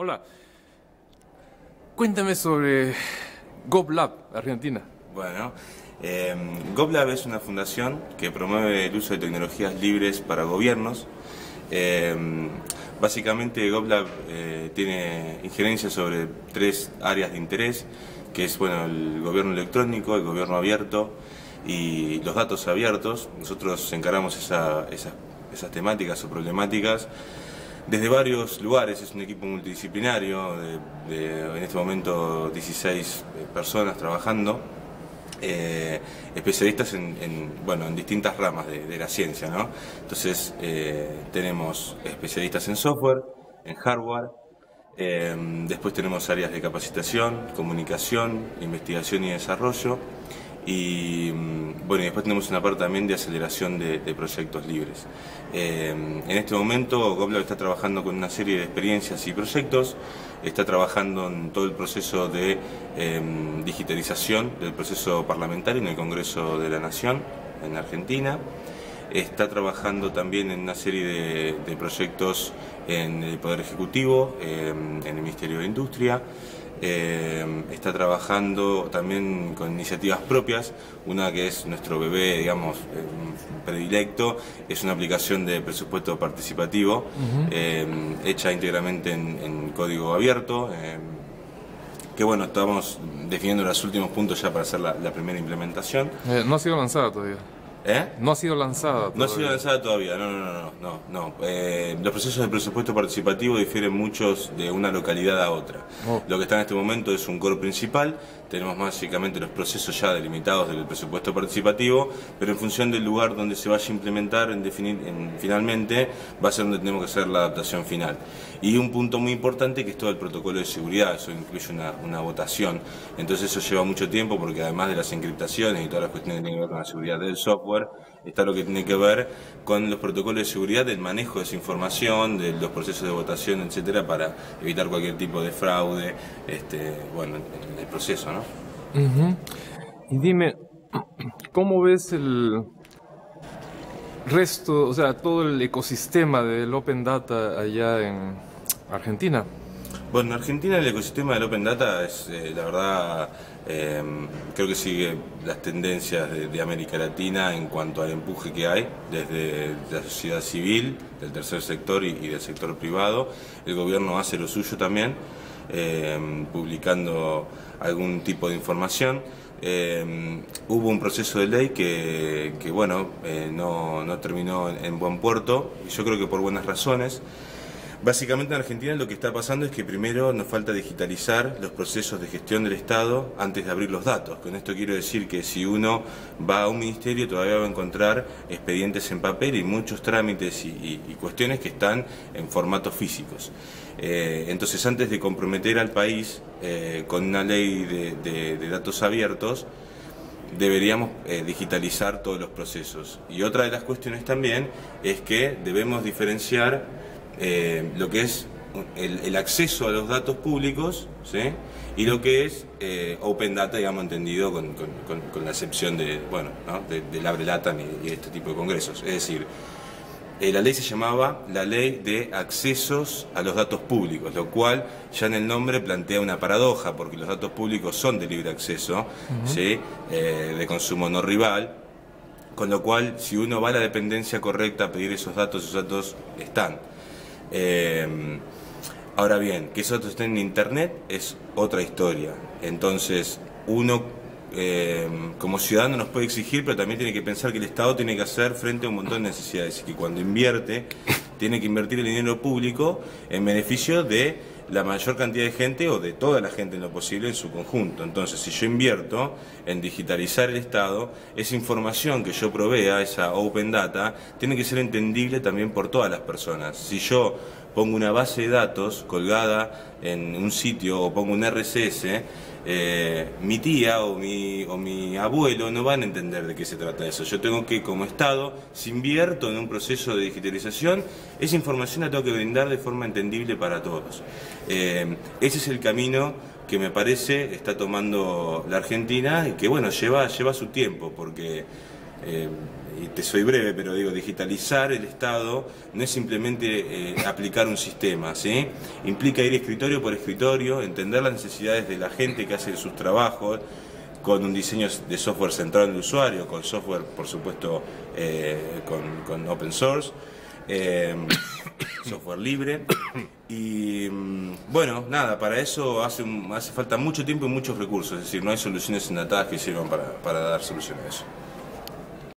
Hola. Cuéntame sobre GovLab, Argentina. Bueno, eh, GovLab es una fundación que promueve el uso de tecnologías libres para gobiernos. Eh, básicamente GovLab eh, tiene injerencia sobre tres áreas de interés, que es bueno, el gobierno electrónico, el gobierno abierto y los datos abiertos. Nosotros encaramos esas temáticas o problemáticas desde varios lugares, es un equipo multidisciplinario, de, en este momento 16 eh, personas trabajando, eh, especialistas en, bueno, en distintas ramas de, la ciencia. ¿no? Entonces eh, tenemos especialistas en software, en hardware, después tenemos áreas de capacitación, comunicación, investigación y desarrollo y mm, bueno, después tenemos una parte también de aceleración de, proyectos libres. Eh, en este momento GovLab está trabajando con una serie de experiencias y proyectos, está trabajando en todo el proceso de em, digitalización del proceso parlamentario en el Congreso de la Nación en Argentina, está trabajando también en una serie de, proyectos en el Poder Ejecutivo, em, en el Ministerio de Industria, eh, está trabajando también con iniciativas propias, una que es nuestro bebé, digamos, eh, predilecto, es una aplicación de presupuesto participativo, eh, hecha íntegramente en, código abierto, que bueno, estamos definiendo los últimos puntos ya para hacer la primera implementación. no ha sido lanzada todavía. ¿Eh? No ha sido lanzada todavía. No ha sido lanzada todavía, no, no, no, no, no. Eh, los procesos de presupuesto participativo difieren muchos de una localidad a otra. Oh. Lo que está en este momento es un core principal, tenemos básicamente los procesos ya delimitados del presupuesto participativo, pero en función del lugar donde se vaya a implementar, en definir, en, finalmente va a ser donde tenemos que hacer la adaptación final. Y un punto muy importante que es todo el protocolo de seguridad, eso incluye una, una votación. Entonces eso lleva mucho tiempo porque además de las encriptaciones y todas las cuestiones que tienen que ver con la seguridad del software, está lo que tiene que ver con los protocolos de seguridad del manejo de esa información, de los procesos de votación, etcétera, para evitar cualquier tipo de fraude, este, bueno, en el proceso, ¿no? Y dime, ¿cómo ves el resto, o sea, todo el ecosistema del Open Data allá en Argentina? Bueno, en Argentina el ecosistema del Open Data es, eh, la verdad, eh, creo que sigue las tendencias de, América Latina en cuanto al empuje que hay desde la sociedad civil, del tercer sector y, del sector privado. El gobierno hace lo suyo también, eh, publicando algún tipo de información. hubo un proceso de ley que, bueno, no, terminó en buen puerto, y yo creo que por buenas razones. Básicamente en Argentina lo que está pasando es que primero nos falta digitalizar los procesos de gestión del Estado antes de abrir los datos. Con esto quiero decir que si uno va a un ministerio todavía va a encontrar expedientes en papel y muchos trámites y, cuestiones que están en formatos físicos. Eh, entonces antes de comprometer al país eh, con una ley de, datos abiertos, deberíamos eh, digitalizar todos los procesos. Y otra de las cuestiones también es que debemos diferenciar eh, lo que es el, acceso a los datos públicos y lo que es eh, Open Data, digamos, entendido con, la excepción de, bueno, del Abre Latam y, este tipo de congresos. Es decir, eh, la ley se llamaba la Ley de Accesos a los Datos Públicos, lo cual ya en el nombre plantea una paradoja, porque los datos públicos son de libre acceso, de consumo no rival, con lo cual si uno va a la dependencia correcta a pedir esos datos, esos datos están. Em, ahora bien, que esos datos estén en Internet es otra historia. Entonces, uno em, como ciudadano nos puede exigir, pero también tiene que pensar que el Estado tiene que hacer frente a un montón de necesidades y que cuando invierte, tiene que invertir el dinero público en beneficio de la mayor cantidad de gente o de toda la gente en lo posible en su conjunto. Entonces, si yo invierto en digitalizar el Estado, esa información que yo provea, esa open data, tiene que ser entendible también por todas las personas. Si yo pongo una base de datos colgada en un sitio o pongo un RCS, eh, mi tía o mi, o mi abuelo no van a entender de qué se trata eso. Yo tengo que, como Estado, si invierto en un proceso de digitalización, esa información la tengo que brindar de forma entendible para todos. Eh, ese es el camino que me parece está tomando la Argentina y que bueno, lleva, lleva su tiempo, porque eh, y te soy breve, pero digo, digitalizar el Estado no es simplemente eh, aplicar un sistema, ¿sí? Implica ir escritorio por escritorio, entender las necesidades de la gente que hace sus trabajos, con un diseño de software centrado en el usuario, con software, por supuesto, eh, con, open source, software libre. Y mm, bueno, nada, para eso hace, hace falta mucho tiempo y muchos recursos, es decir, no hay soluciones enlatadas que sirvan para, para dar solución a eso.